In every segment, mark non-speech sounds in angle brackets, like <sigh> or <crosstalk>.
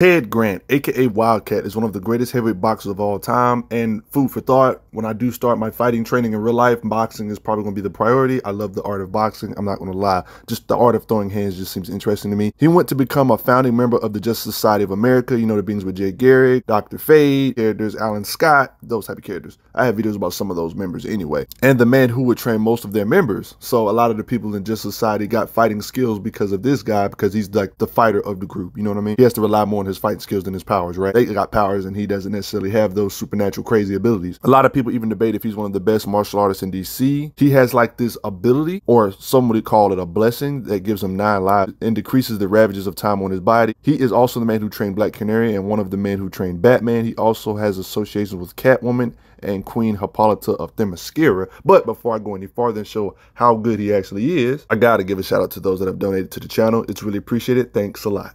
Ted Grant, aka Wildcat, is one of the greatest heavyweight boxers of all time. And food for thought, when I do start my fighting training in real life, boxing is probably going to be the priority. I love the art of boxing. I'm not going to lie. Just the art of throwing hands just seems interesting to me. He went to become a founding member of the Justice Society of America. You know, the beings with Jay Garrick, Dr. Fate, characters, Alan Scott, those type of characters. I have videos about some of those members anyway. And the man who would train most of their members. So a lot of the people in Justice Society got fighting skills because of this guy, because he's like the fighter of the group. You know what I mean? He has to rely more on his fighting skills than his powers, right? They got powers and he doesn't necessarily have those supernatural crazy abilities. A lot of people even debate if he's one of the best martial artists in DC. He has like this ability, or somebody call it a blessing, that gives him nine lives and decreases the ravages of time on his body. He is also the man who trained Black Canary and one of the men who trained Batman. He also has associations with Catwoman and Queen Hippolyta of Themyscira. But before I go any farther and show how good he actually is, I gotta give a shout out to those that have donated to the channel. It's really appreciated. Thanks a lot.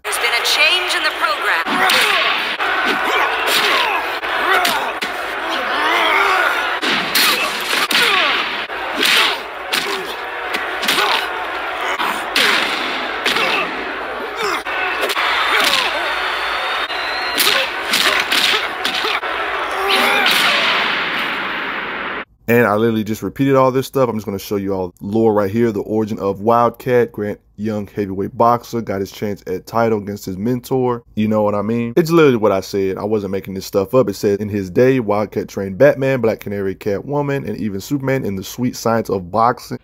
And I literally just repeated all this stuff. I'm just going to show you all lore right here. The origin of Wildcat, Grant Young heavyweight boxer, got his chance at title against his mentor. You know what I mean? It's literally what I said. I wasn't making this stuff up. It said in his day, Wildcat trained Batman, Black Canary, Catwoman, and even Superman in the sweet science of boxing.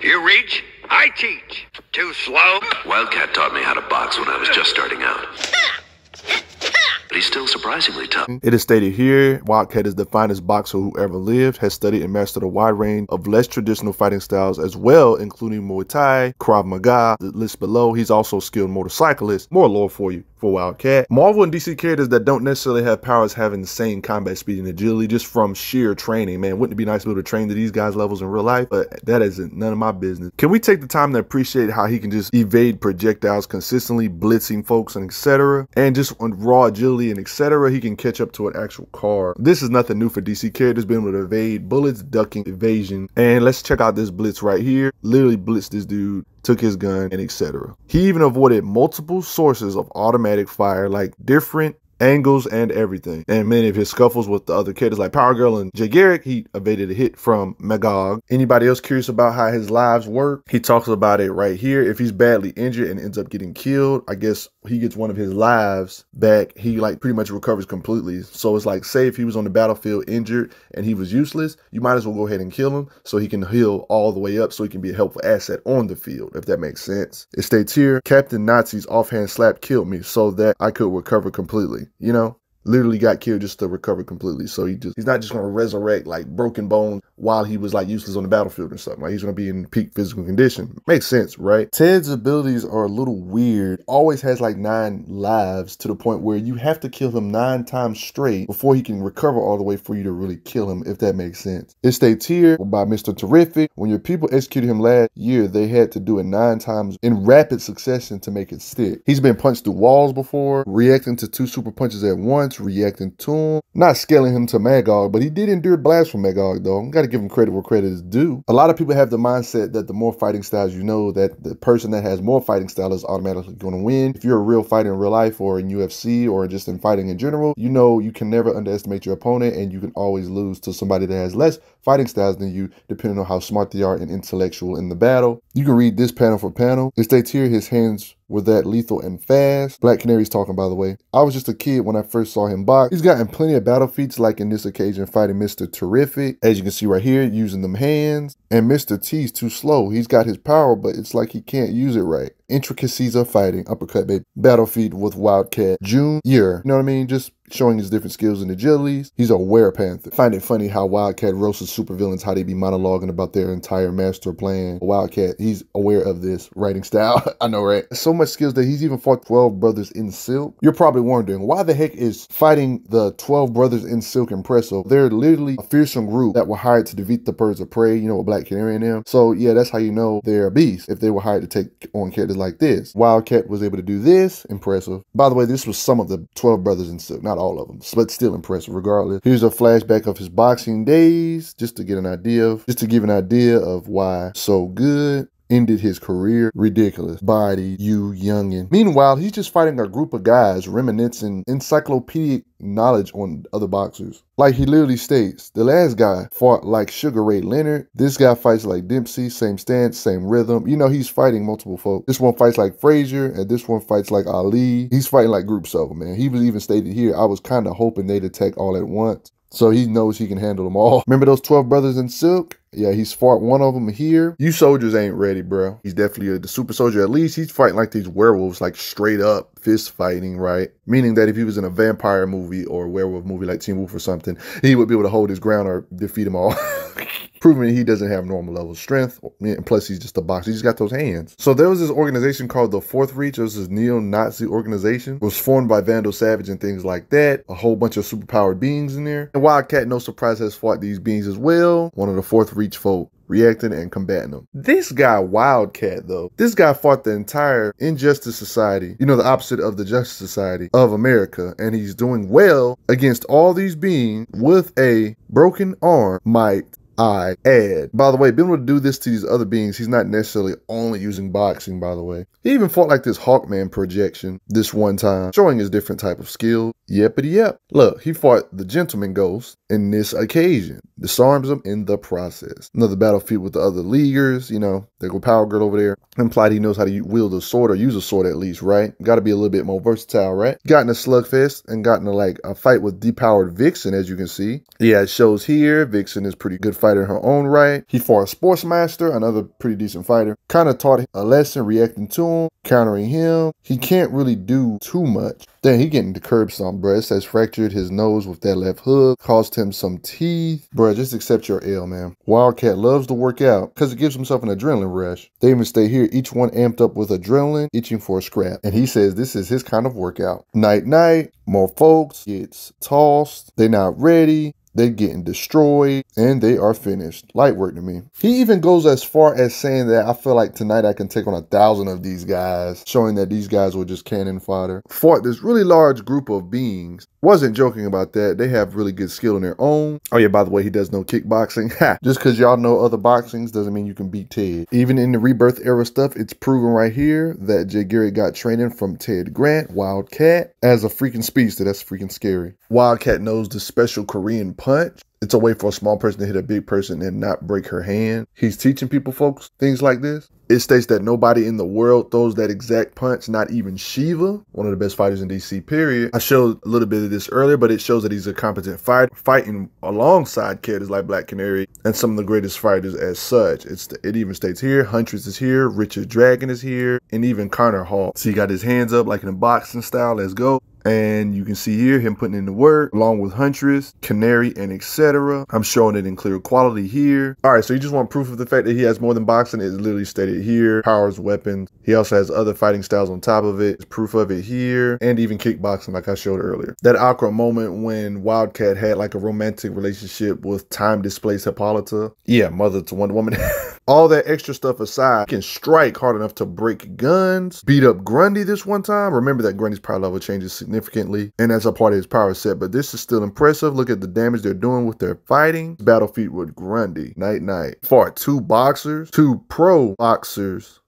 You reach, I teach. Too slow? Wildcat taught me how to box when I was just starting out but he's still surprisingly tough. It is stated here, Wildcat is the finest boxer who ever lived, has studied and mastered a wide range of less traditional fighting styles as well, including Muay Thai, Krav Maga, the list below. He's also skilled motorcyclist. More lore for you for Wildcat. Marvel and DC characters that don't necessarily have powers having the same combat speed and agility just from sheer training. Man, wouldn't it be nice to be able to train to these guys' levels in real life? But that isn't none of my business. Can we take the time to appreciate how he can just evade projectiles consistently, blitzing folks and etc. And just on raw agility and etc. He can catch up to an actual car. This is nothing new for DC characters being able to evade bullets, ducking, evasion. And let's check out this blitz right here. Literally blitz this dude took his gun, and etc. He even avoided multiple sources of automatic fire, like different angles and everything. And many of his scuffles with the other characters like Power Girl and Jay Garrick, he evaded a hit from Magog. Anybody else curious about how his lives work? He talks about it right here. If he's badly injured and ends up getting killed, I guess he gets one of his lives back. He like pretty much recovers completely. So it's like, say if he was on the battlefield injured and he was useless, you might as well go ahead and kill him so he can heal all the way up so he can be a helpful asset on the field, if that makes sense. It states here, Captain Nazi's offhand slap killed me so that I could recover completely you know? Literally got killed just to recover completely. So he just he's not just gonna resurrect like broken bones while he was like useless on the battlefield or something. Like he's gonna be in peak physical condition. Makes sense, right? Ted's abilities are a little weird. Always has like nine lives to the point where you have to kill him nine times straight before he can recover all the way for you to really kill him, if that makes sense. It states here by Mr. Terrific, when your people executed him last year, they had to do it nine times in rapid succession to make it stick. He's been punched through walls before, reacting to two super punches at once reacting to him. Not scaling him to Magog, but he did endure blast from Magog, though. Got to give him credit where credit is due. A lot of people have the mindset that the more fighting styles you know, that the person that has more fighting style is automatically going to win. If you're a real fighter in real life or in UFC or just in fighting in general, you know you can never underestimate your opponent and you can always lose to somebody that has less fighting styles than you, depending on how smart they are and intellectual in the battle. You can read this panel for panel. It states here his hands were that lethal and fast. Black Canary's talking, by the way. I was just a kid when I first saw him box. He's gotten plenty of battle feats, like in this occasion fighting Mr. Terrific. As you can see right here, using them hands. And Mr. T's too slow. He's got his power, but it's like he can't use it right. Intricacies of fighting, uppercut, baby. Battle feat with Wildcat. June, year. You know what I mean? Just showing his different skills and agilities. He's a were-panther. Find it funny how Wildcat roasts supervillains, how they be monologuing about their entire master plan. Wildcat, he's aware of this writing style. <laughs> I know, right? So much skills that he's even fought 12 brothers in silk. You're probably wondering, why the heck is fighting the 12 brothers in silk impressive? They're literally a fearsome group that were hired to defeat the birds of prey, you know, with Black Canary and them. So yeah, that's how you know they're a beast if they were hired to take on characters like this. Wildcat was able to do this, impressive. By the way, this was some of the 12 brothers in silk, not not all of them, but still impressive regardless. Here's a flashback of his boxing days, just to get an idea of, just to give an idea of why so good. Ended his career. Ridiculous. Body, you youngin. Meanwhile, he's just fighting a group of guys reminiscing encyclopedic knowledge on other boxers. Like he literally states, the last guy fought like Sugar Ray Leonard. This guy fights like Dempsey, same stance, same rhythm. You know, he's fighting multiple folks. This one fights like Frazier, and this one fights like Ali. He's fighting like groups of them, man. He was even stated here, I was kind of hoping they'd attack all at once. So he knows he can handle them all. <laughs> Remember those 12 brothers in silk? Yeah, he's fought one of them here. You soldiers ain't ready, bro. He's definitely a, the super soldier. At least he's fighting like these werewolves, like straight up fist fighting, right? Meaning that if he was in a vampire movie or werewolf movie like Teen Wolf or something, he would be able to hold his ground or defeat them all. <laughs> proving he doesn't have normal level strength. Plus, he's just a boxer. He's got those hands. So there was this organization called the Fourth Reach. It was this neo-Nazi organization. It was formed by Vandal Savage and things like that. A whole bunch of superpowered beings in there. And Wildcat, no surprise, has fought these beings as well. One of the Fourth Reach folk reacting and combating them. This guy, Wildcat, though, this guy fought the entire Injustice Society, you know, the opposite of the Justice Society of America, and he's doing well against all these beings with a broken arm, might I add. By the way, being able to do this to these other beings, he's not necessarily only using boxing, by the way. He even fought like this Hawkman projection this one time, showing his different type of skill. Yepity yep. Look, he fought the Gentleman Ghost in this occasion. Disarms him in the process. Another battlefield with the other leaguers, you know, they go Power Girl over there. Implied he knows how to wield a sword or use a sword at least, right? Got to be a little bit more versatile, right? Got in a slugfest and got in a, like a fight with depowered Vixen, as you can see. Yeah, it shows here. Vixen is pretty good fighter in her own right. He fought a Sportsmaster, another pretty decent fighter. Kind of taught a lesson reacting to him, countering him. He can't really do too much. Then he getting the curb stomp, bro. It says fractured his nose with that left hook, caused him some teeth. Bro, just accept your ill, man. Wildcat loves to work out because it gives himself an adrenaline rush. They even stay here, each one amped up with adrenaline, itching for a scrap. And he says this is his kind of workout. Night, night, more folks gets tossed. They're not ready. They're getting destroyed and they are finished. Light work to me. He even goes as far as saying that I feel like tonight I can take on a thousand of these guys, showing that these guys were just cannon fodder. Fought this really large group of beings. Wasn't joking about that. They have really good skill in their own. Oh yeah, by the way, he does no kickboxing. <laughs> just because y'all know other boxings doesn't mean you can beat Ted. Even in the rebirth era stuff, it's proven right here that Jay Garrick got training from Ted Grant, Wildcat, as a freaking speedster. That's freaking scary. Wildcat knows the special Korean. It's a way for a small person to hit a big person and not break her hand. He's teaching people, folks, things like this. It states that nobody in the world throws that exact punch, not even Shiva, one of the best fighters in DC, period. I showed a little bit of this earlier, but it shows that he's a competent fighter, fighting alongside characters like Black Canary and some of the greatest fighters as such. It's It even states here, Huntress is here, Richard Dragon is here, and even Connor Hawke. So he got his hands up like in a boxing style, let's go. And you can see here him putting in the work along with Huntress, Canary, and etc. I'm showing it in clear quality here. All right, so you just want proof of the fact that he has more than boxing. It's literally stated here. Powers, weapons. He also has other fighting styles on top of it. It's proof of it here. And even kickboxing like I showed earlier. That awkward moment when Wildcat had like a romantic relationship with time displaced Hippolyta. Yeah, mother to Wonder Woman. <laughs> All that extra stuff aside, can strike hard enough to break guns, beat up Grundy this one time. Remember that Grundy's power level changes significantly, and that's a part of his power set, but this is still impressive. Look at the damage they're doing with their fighting. Battlefield with Grundy. Night, night. Fought two boxers, two pro boxers.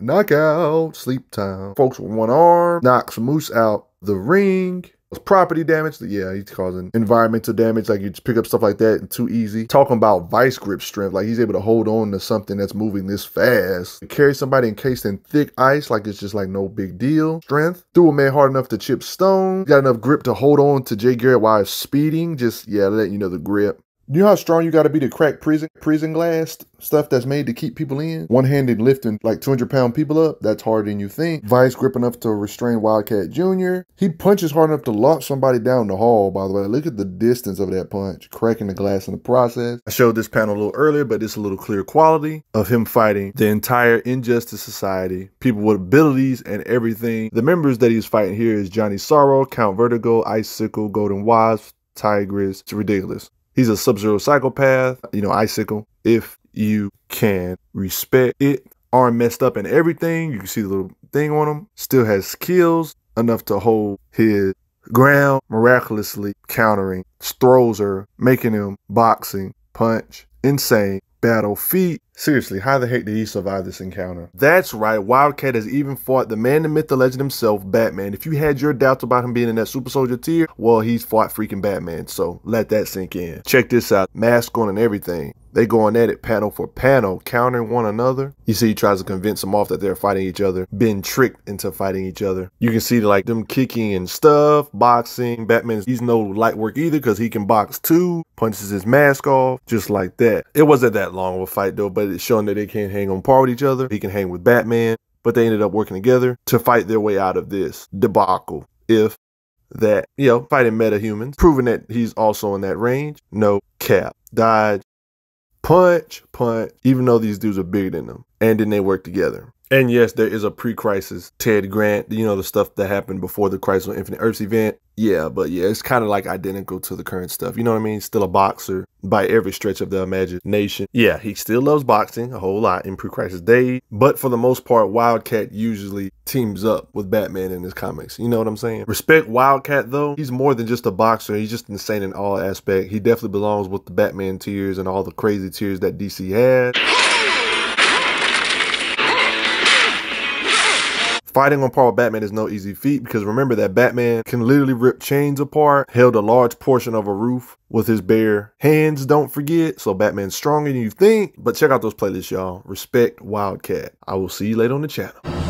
Knockout, sleep time. Folks with one arm, knocks Moose out the ring property damage. Yeah, he's causing environmental damage. Like you just pick up stuff like that too easy. Talking about vice grip strength, like he's able to hold on to something that's moving this fast. Carry somebody encased in thick ice, like it's just like no big deal. Strength. Threw a man hard enough to chip stone. Got enough grip to hold on to Jay Garrick while speeding. Just yeah, let you know the grip. You know how strong you got to be to crack prison prison glass stuff that's made to keep people in. One handed lifting like 200 pound people up. That's harder than you think. Vice grip enough to restrain Wildcat Jr. He punches hard enough to launch somebody down the hall. By the way, look at the distance of that punch, cracking the glass in the process. I showed this panel a little earlier, but it's a little clear quality of him fighting the entire Injustice Society, people with abilities and everything. The members that he's fighting here is Johnny Sorrow, Count Vertigo, Icicle, Golden Wasp, Tigress. It's ridiculous. He's a sub-zero psychopath, you know, icicle. If you can respect it, arm messed up and everything. You can see the little thing on him. Still has skills enough to hold his ground, miraculously countering. Throws her, making him boxing, punch, insane, battle feet, Seriously, how the heck did he survive this encounter? That's right, Wildcat has even fought the man, the myth, the legend himself, Batman. If you had your doubts about him being in that super soldier tier, well, he's fought freaking Batman, so let that sink in. Check this out, mask on and everything. They going at it panel for panel, countering one another. You see he tries to convince them off that they're fighting each other, being tricked into fighting each other. You can see like them kicking and stuff, boxing. Batman, he's no light work either because he can box too, punches his mask off, just like that. It wasn't that long of a fight though, but it's showing that they can't hang on par with each other. He can hang with Batman, but they ended up working together to fight their way out of this debacle. If that, you know, fighting meta humans, proving that he's also in that range. No cap. Dodge, punch, punch, even though these dudes are bigger than them. And then they work together. And yes, there is a pre-crisis Ted Grant, you know, the stuff that happened before the Crisis on Infinite Earths event. Yeah, but yeah, it's kind of like identical to the current stuff. You know what I mean? Still a boxer by every stretch of the imagination. Yeah, he still loves boxing a whole lot in pre-crisis day. But for the most part, Wildcat usually teams up with Batman in his comics. You know what I'm saying? Respect Wildcat though. He's more than just a boxer. He's just insane in all aspect. He definitely belongs with the Batman tiers and all the crazy tiers that DC had. Fighting on par with Batman is no easy feat because remember that Batman can literally rip chains apart, held a large portion of a roof with his bare hands, don't forget. So Batman's stronger than you think. But check out those playlists, y'all. Respect Wildcat. I will see you later on the channel.